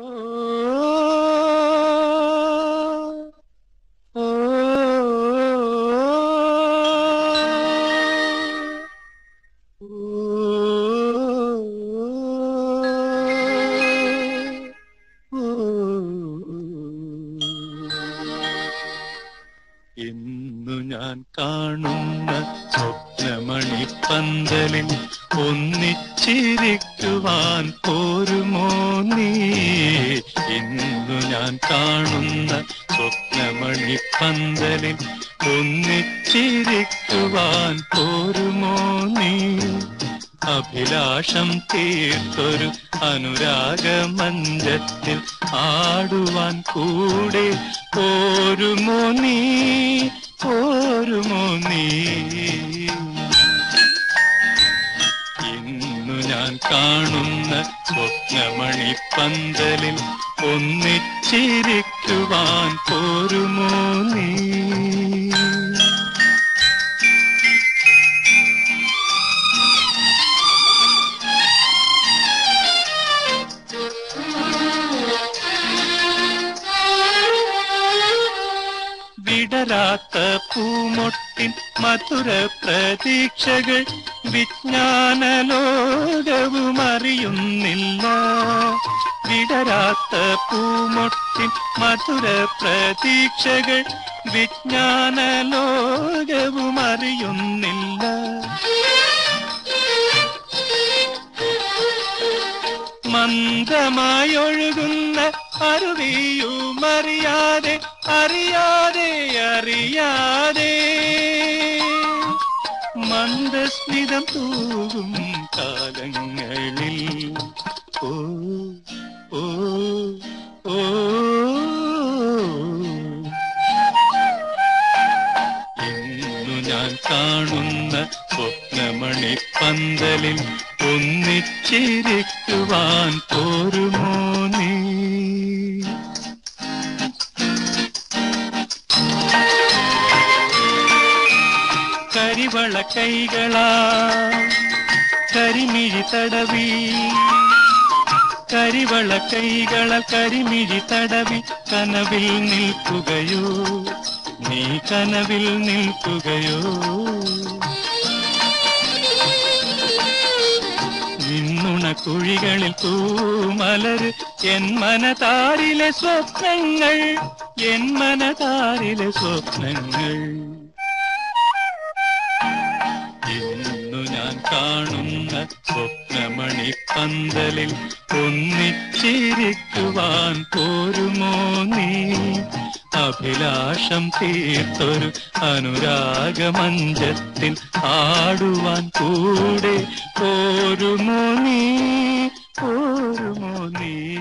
Oh. ഇന്നു ഞാൻ കാണുന്ന സ്വപ്നമണി സ്വപ്നമണിപ്പന്തലിൽ ഒന്നിച്ചിരിക്കുവാൻ പോരുമോ നീ? ഇന്നു ഞാൻ കാണുന്ന സ്വപ്നമണി സ്വപ്നമണിപ്പന്തലിൽ ഒന്നിച്ചിരിക്കുവാൻ പോരുമോ നീ? അഭിലാഷം തീർത്തൊരു അനുരാഗമഞ്ചത്തിൽ ആടുവാൻ കൂടെ പോരുമോ നീ? പോരുമോ നീ? ഇന്നു ഞാൻ കാണുന്ന സ്വപ്നമണിപ്പന്തലിൽ ഒന്നിച്ചിരിക്കുവാൻ പോരുമോ നീ? വിടരാത്ത പൂമൊട്ടിൻ മധുര പ്രതീക്ഷകൾ വിജ്ഞാന ലോകവും അറിയുന്നില്ല വിടരാത്ത പൂമൊട്ടിൻ മധുര പ്രതീക്ഷകൾ വിജ്ഞാന ലോകവും അറിയുന്നില്ല മന്ദമായൊഴുകുന്ന അറിയുമറിയാതെ അറിയാതെ അറിയാതെ മന്ദസ്മിതം തൂകും കാലങ്ങളിൽ. ഓ ഓ ഓ. ഞാൻ കാണുന്ന സ്വപ്നമണി പന്തലിൽ ഒന്നിച്ചിരിക്കുവാൻ പോരുമോ നീ? കരിവള കൈകളാ കരിമിഴി തടവി. കരിവള കൈകള കരിമിഴി തടവി. കനവിൽ നിൽക്കുകയോ? നീ കനവിൽ നിൽക്കുകയോ? കുഴികളിൽ തൂമലര് എൻ മനതാരിലെ സ്വപ്നങ്ങൾ എൻ മനതാരിലെ സ്വപ്നങ്ങൾ. കാണുന്ന സ്വപ്നമണി പന്തലിൽ ഒന്നിച്ചിരിക്കുവാൻ പോരുമോ നീ? അഭിലാഷം തീർത്തൊരു അനുരാഗമഞ്ചത്തിൽ ആടുവാൻ കൂടെ പോരുമോ നീ? പോരുമോ നീ?